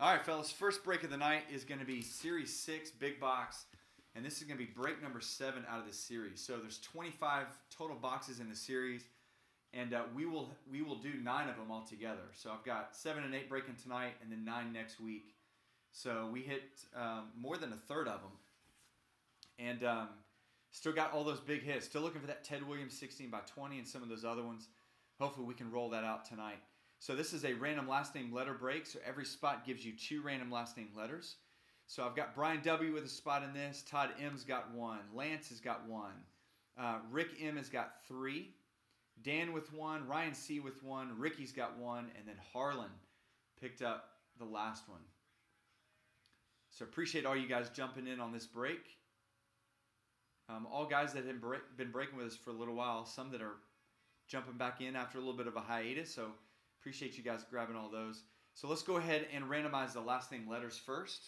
All right, fellas. First break of the night is going to be Series Six Big Boxx, and this is going to be break number seven out of the series. So there's 25 total boxes in the series, and uh, we will we will do nine of them all together. So I've got seven and eight breaking tonight, and then nine next week. So we hit um, more than a third of them, and um, still got all those big hits. Still looking for that Ted Williams 16 by 20 and some of those other ones. Hopefully we can roll that out tonight. So this is a random last name letter break. So every spot gives you two random last name letters. So I've got Brian W with a spot in this. Todd M's got one. Lance has got one. Uh, Rick M has got three. Dan with one. Ryan C with one. Ricky's got one. And then Harlan picked up the last one. So appreciate all you guys jumping in on this break. Um, all guys that have been breaking with us for a little while. Some that are jumping back in after a little bit of a hiatus. So appreciate you guys grabbing all those. So let's go ahead and randomize the last name letters first.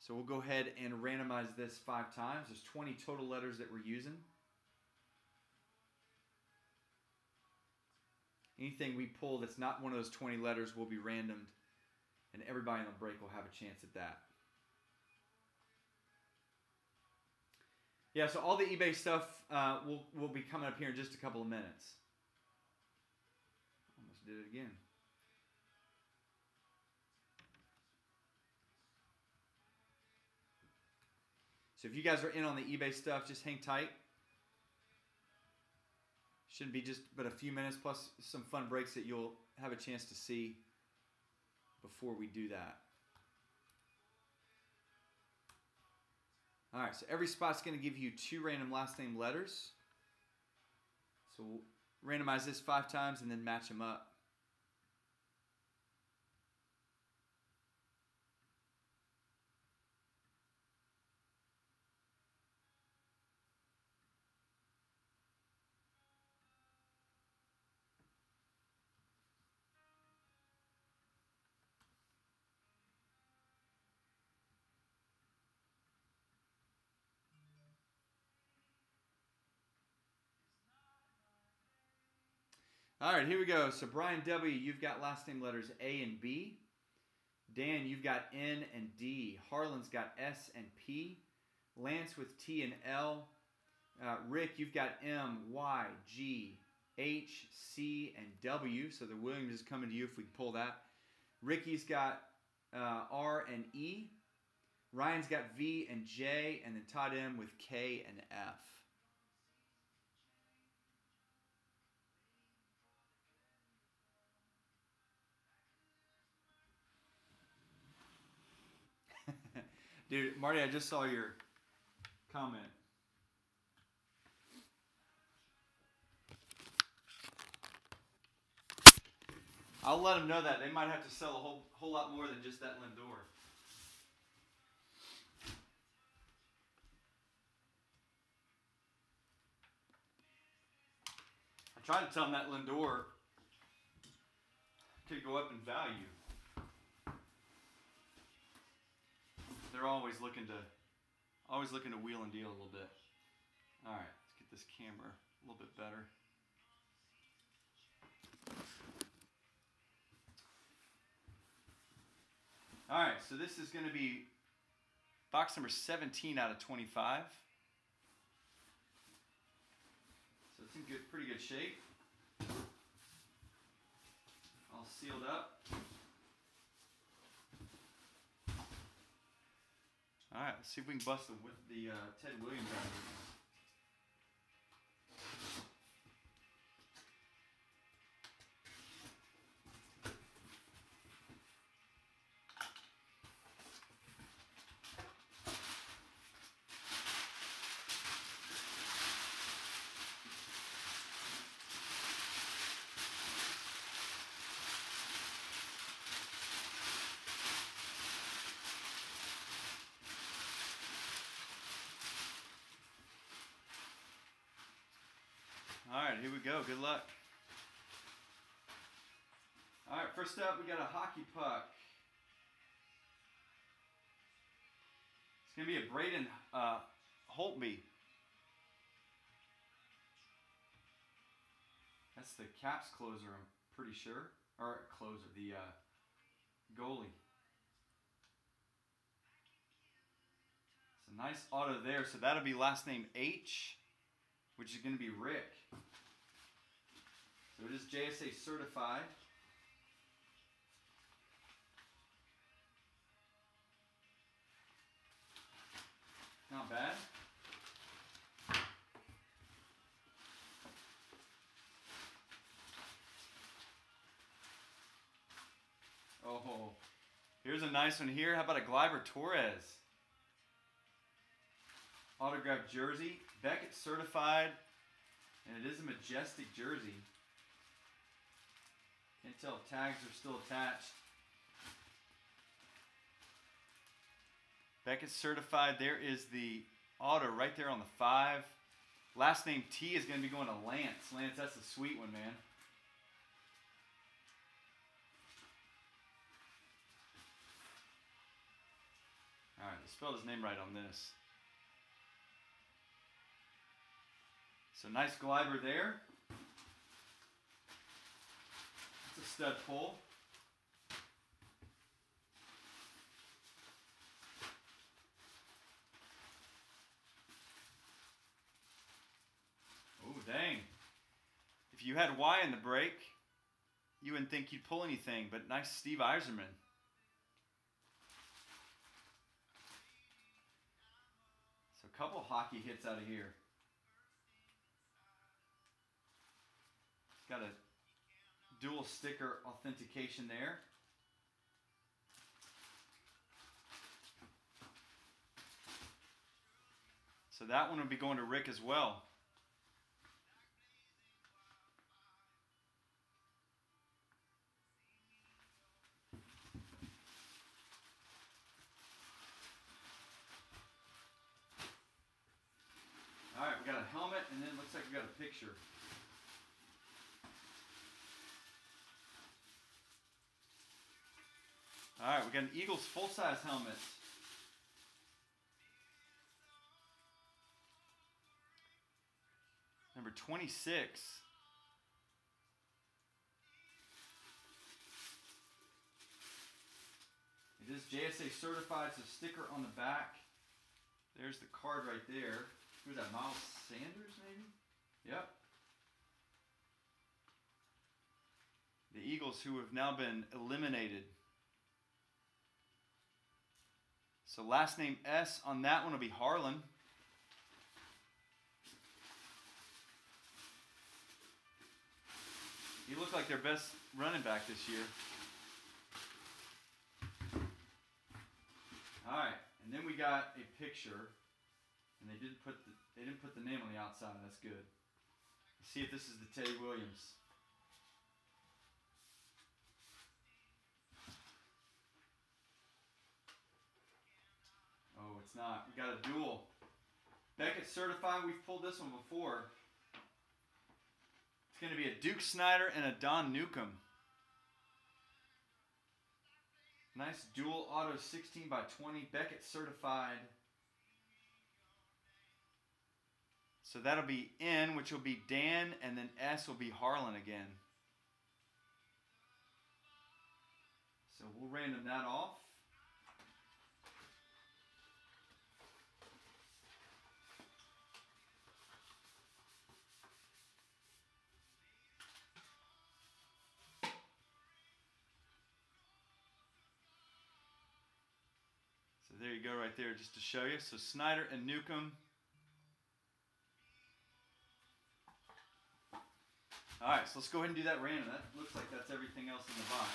So we'll go ahead and randomize this five times. There's 20 total letters that we're using. Anything we pull that's not one of those 20 letters will be randomed, and everybody on the break will have a chance at that. Yeah, so all the eBay stuff uh, will, will be coming up here in just a couple of minutes. Did it again. So if you guys are in on the eBay stuff, just hang tight. Shouldn't be just but a few minutes plus some fun breaks that you'll have a chance to see before we do that. All right, so every spot's going to give you two random last name letters. So we'll randomize this five times and then match them up. All right, here we go. So Brian W., you've got last name letters A and B. Dan, you've got N and D. Harlan's got S and P. Lance with T and L. Uh, Rick, you've got M, Y, G, H, C, and W. So the Williams is coming to you if we pull that. Ricky's got uh, R and E. Ryan's got V and J, and then Todd M with K and F. Dude, Marty, I just saw your comment. I'll let them know that. They might have to sell a whole, whole lot more than just that Lindor. I tried to tell them that Lindor could go up in value. They're always looking to always looking to wheel and deal a little bit. All right, let's get this camera a little bit better. All right, so this is going to be box number 17 out of 25. So it's in good, pretty good shape. All sealed up. All right, let's see if we can bust the, the uh, Ted Williams out here we go. Good luck. All right, first up, we got a hockey puck. It's going to be a Braden uh, Holtby. That's the caps closer, I'm pretty sure. or closer, the uh, goalie. It's a nice auto there. So that'll be last name H, which is going to be Rick. So it is JSA certified. Not bad. Oh, here's a nice one here. How about a Gleyber Torres? Autographed jersey. Beckett certified. And it is a majestic jersey. Can't tell if tags are still attached. Beckett certified. There is the auto right there on the five. Last name T is going to be going to Lance. Lance, that's a sweet one, man. All right, let's spell his name right on this. So nice Gleyber there. It's a stud pull. Oh, dang. If you had Y in the break, you wouldn't think you'd pull anything, but nice Steve Yzerman. So a couple hockey hits out of here. Got a dual sticker authentication there. So that one will be going to Rick as well. All right, we got a helmet and then it looks like we got a picture. All right, we got an Eagles full-size helmet. Number 26. It is JSA certified, so sticker on the back. There's the card right there. Who's that, Miles Sanders maybe? Yep. The Eagles who have now been eliminated So last name S on that one will be Harlan. He looked like their best running back this year. All right, and then we got a picture, and they didn't put the they didn't put the name on the outside. That's good. Let's see if this is the Teddy Williams. Oh, it's not. We got a dual. Beckett certified. We've pulled this one before. It's going to be a Duke Snider and a Don Newcombe. Nice dual auto 16 by 20 Beckett certified. So that'll be N, which will be Dan, and then S will be Harlan again. So we'll random that off. There you go right there just to show you. So Snider and Newcombe. All right, so let's go ahead and do that random. That looks like that's everything else in the box.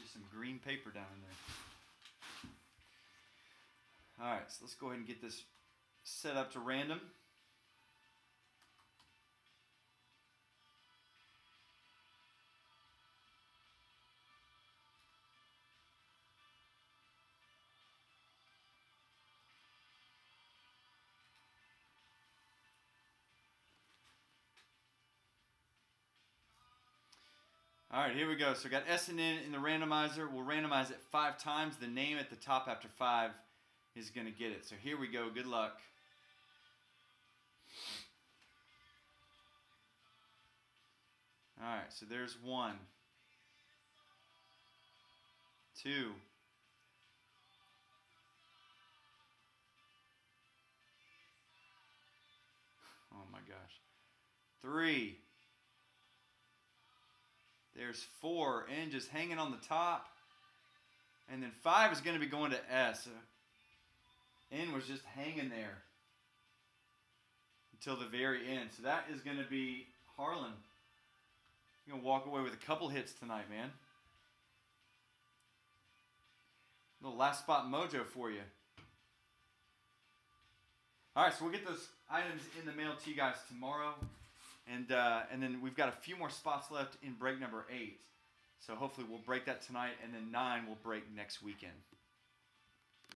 Just some green paper down in there. All right, so let's go ahead and get this set up to random. All right, here we go. So we got S and N in the randomizer. We'll randomize it five times. The name at the top after five is going to get it. So here we go. Good luck. All right, so there's one, two. Oh my gosh. Three. There's four. N just hanging on the top. And then five is going to be going to S. N was just hanging there until the very end. So that is going to be Harlan. You're going to walk away with a couple hits tonight, man. Little last spot mojo for you. All right, so we'll get those items in the mail to you guys tomorrow, and uh, and then we've got a few more spots left in break number eight. So hopefully we'll break that tonight, and then nine will break next weekend.